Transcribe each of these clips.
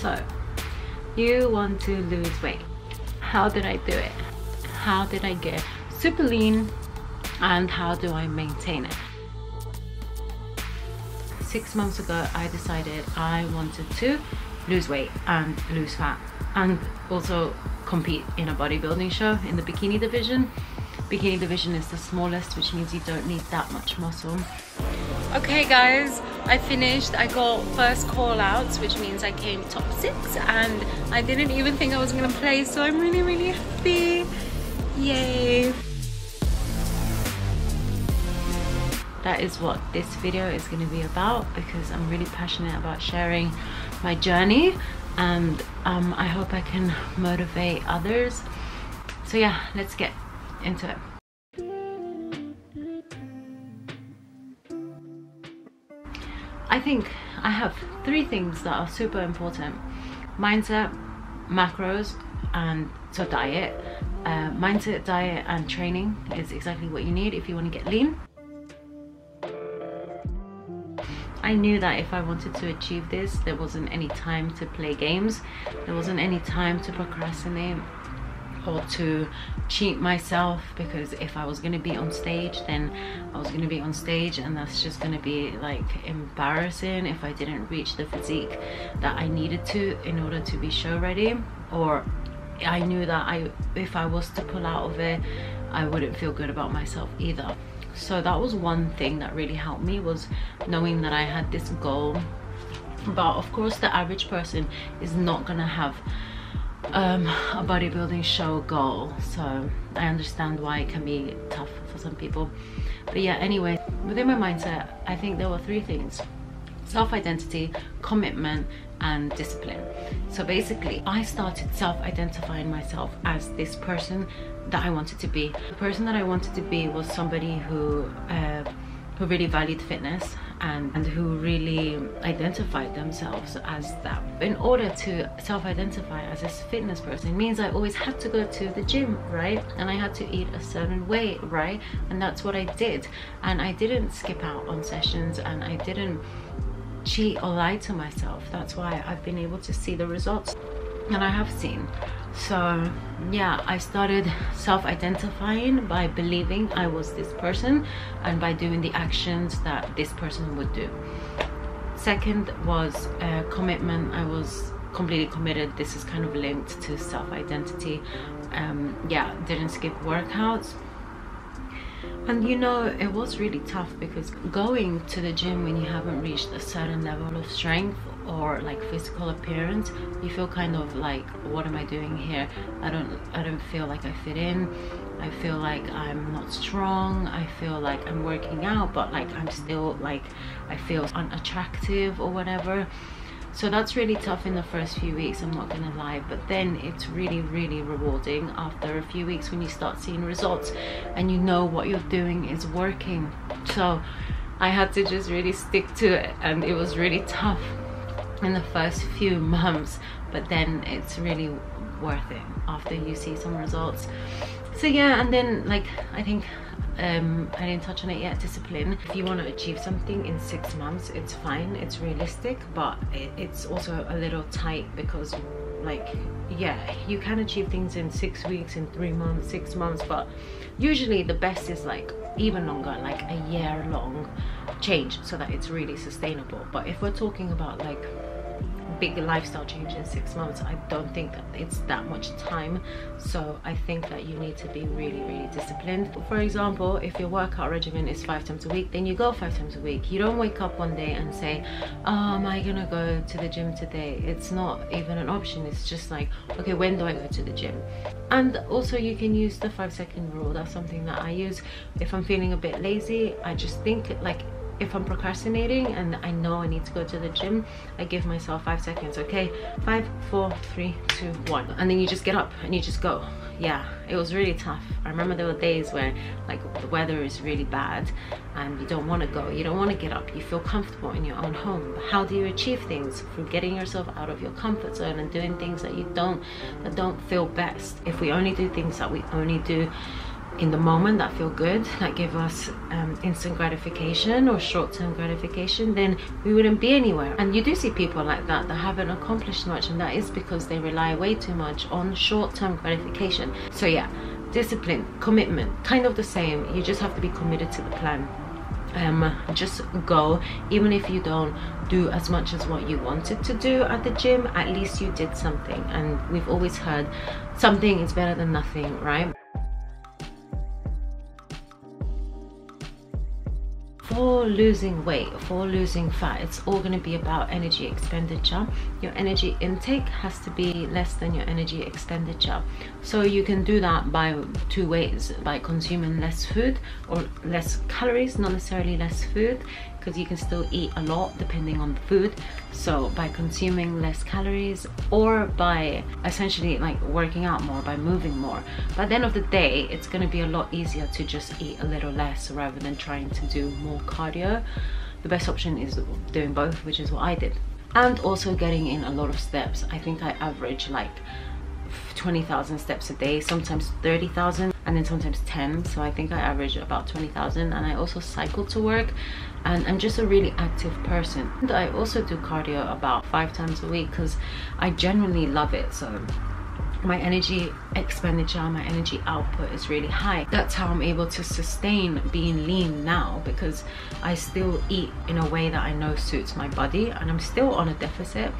So, you want to lose weight. How did I do it? How did I get super lean and how do I maintain it? Six months ago, I decided I wanted to lose weight and lose fat and also compete in a bodybuilding show in the bikini division. Bikini division is the smallest, which means you don't need that much muscle. Okay guys, I finished. I got first call outs, which means I came top six and I didn't even think I was gonna play, so I'm really, really happy. Yay. That is what this video is gonna be about because I'm really passionate about sharing my journey and um, I hope I can motivate others. So yeah, let's get into it. I think I have three things that are super important. Mindset, macros, and so diet. Uh, mindset, diet, and training is exactly what you need if you want to get lean. I knew that if I wanted to achieve this, there wasn't any time to play games. There wasn't any time to procrastinate or to cheat myself because if I was going to be on stage then I was going to be on stage and that's just going to be like embarrassing if I didn't reach the physique that I needed to in order to be show ready. Or I knew that I if I was to pull out of it I wouldn't feel good about myself either. So that was one thing that really helped me was knowing that i had this goal. But of course the average person is not gonna have um, a bodybuilding show goal so i understand why it can be tough for some people. But yeah anyway within my mindset i think there were three things. Self-identity commitment and discipline. So basically i started self-identifying myself as this person that I wanted to be. The person that I wanted to be was somebody who uh, who really valued fitness and, and who really identified themselves as that. In order to self-identify as a fitness person means I always had to go to the gym, right? And I had to eat a certain way, right? And that's what I did. And I didn't skip out on sessions and I didn't cheat or lie to myself. That's why I've been able to see the results and I have seen so yeah i started self-identifying by believing i was this person and by doing the actions that this person would do. Second was uh, commitment. I was completely committed. This is kind of linked to self-identity. Um, yeah didn't skip workouts. And you know it was really tough because going to the gym when you haven't reached a certain level of strength or like physical appearance you feel kind of like what am i doing here? I don't i don't feel like i fit in. I feel like i'm not strong. I feel like i'm working out but like i'm still like i feel unattractive or whatever. So that's really tough in the first few weeks i'm not gonna lie but then it's really really rewarding after a few weeks when you start seeing results and you know what you're doing is working. So i had to just really stick to it and it was really tough in the first few months but then it's really worth it after you see some results. So yeah and then like i think um, I didn't touch on it yet discipline. If you want to achieve something in six months it's fine it's realistic but it, it's also a little tight because like yeah you can achieve things in six weeks in three months six months but usually the best is like even longer like a year long change so that it's really sustainable. But if we're talking about like big lifestyle change in six months i don't think that it's that much time. So i think that you need to be really really disciplined. For example if your workout regimen is five times a week then you go five times a week. You don't wake up one day and say oh am i gonna go to the gym today? It's not even an option. It's just like okay when do i go to the gym? And also you can use the five second rule. That's something that i use. If i'm feeling a bit lazy i just think like if I'm procrastinating and I know I need to go to the gym, I give myself five seconds, okay? Five, four, three, two, one. And then you just get up and you just go. Yeah, it was really tough. I remember there were days where like the weather is really bad and you don't want to go. You don't want to get up. You feel comfortable in your own home. But how do you achieve things? Through getting yourself out of your comfort zone and doing things that you don't, that don't feel best. If we only do things that we only do in the moment that feel good that give us um, instant gratification or short-term gratification then we wouldn't be anywhere. And you do see people like that that haven't accomplished much and that is because they rely way too much on short-term gratification. So yeah discipline commitment kind of the same. You just have to be committed to the plan. Um just go even if you don't do as much as what you wanted to do at the gym at least you did something. And we've always heard something is better than nothing right for losing weight for losing fat it's all going to be about energy expenditure. Your energy intake has to be less than your energy expenditure. So you can do that by two ways by consuming less food or less calories not necessarily less food because you can still eat a lot depending on the food. So by consuming less calories or by essentially like working out more by moving more by the end of the day it's going to be a lot easier to just eat a little less rather than trying to do more cardio. The best option is doing both which is what I did. And also getting in a lot of steps. I think I average like 20,000 steps a day sometimes 30,000 and then sometimes 10 so I think I average about 20,000 and I also cycle to work and I'm just a really active person. And I also do cardio about five times a week because I genuinely love it. So my energy expenditure my energy output is really high. That's how i'm able to sustain being lean now because i still eat in a way that i know suits my body and i'm still on a deficit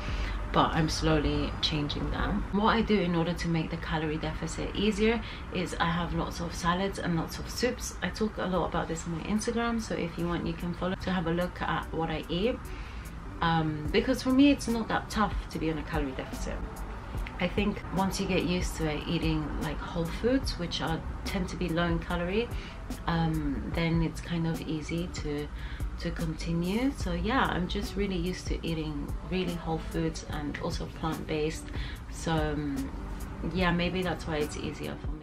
but I'm slowly changing that. What I do in order to make the calorie deficit easier is I have lots of salads and lots of soups. I talk a lot about this on my Instagram, so if you want you can follow to have a look at what I eat. Um, because for me it's not that tough to be on a calorie deficit. I think once you get used to it, eating like whole foods, which are tend to be low in calorie, um, then it's kind of easy to to continue. So yeah, I'm just really used to eating really whole foods and also plant-based. So um, yeah, maybe that's why it's easier for me.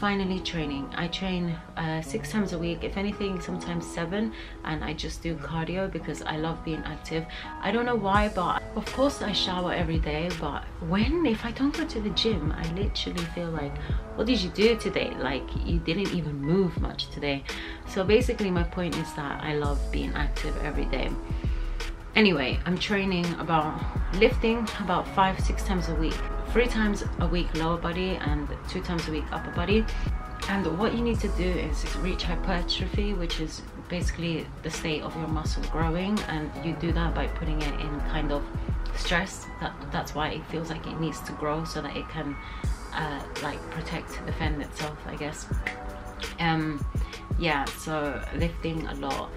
Finally training. I train uh, six times a week if anything sometimes seven and i just do cardio because i love being active. I don't know why but of course i shower every day but when if i don't go to the gym i literally feel like what did you do today? Like you didn't even move much today. So basically my point is that i love being active every day. Anyway i'm training about lifting about five six times a week three times a week lower body and two times a week upper body. And what you need to do is reach hypertrophy which is basically the state of your muscle growing. And you do that by putting it in kind of stress. That that's why it feels like it needs to grow so that it can uh, like protect defend itself I guess. Um yeah so lifting a lot.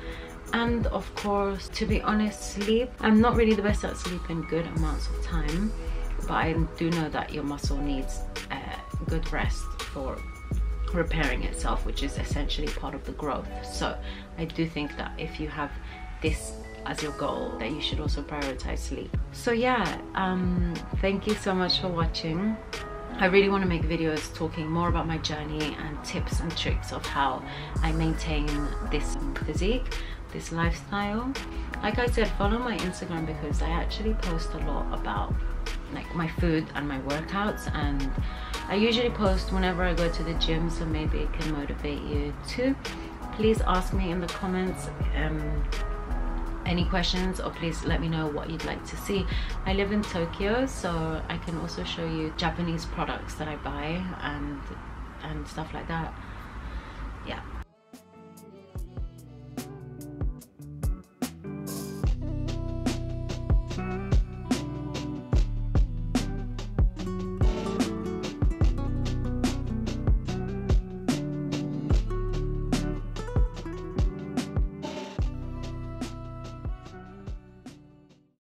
And of course to be honest sleep. I'm not really the best at sleeping good amounts of time but I do know that your muscle needs uh, good rest for repairing itself which is essentially part of the growth. So I do think that if you have this as your goal that you should also prioritize sleep. So yeah um, thank you so much for watching. I really want to make videos talking more about my journey and tips and tricks of how I maintain this physique this lifestyle. Like I said follow my Instagram because I actually post a lot about like my food and my workouts and I usually post whenever I go to the gym so maybe it can motivate you too. Please ask me in the comments um, any questions or please let me know what you'd like to see. I live in Tokyo so I can also show you Japanese products that I buy and and stuff like that. Yeah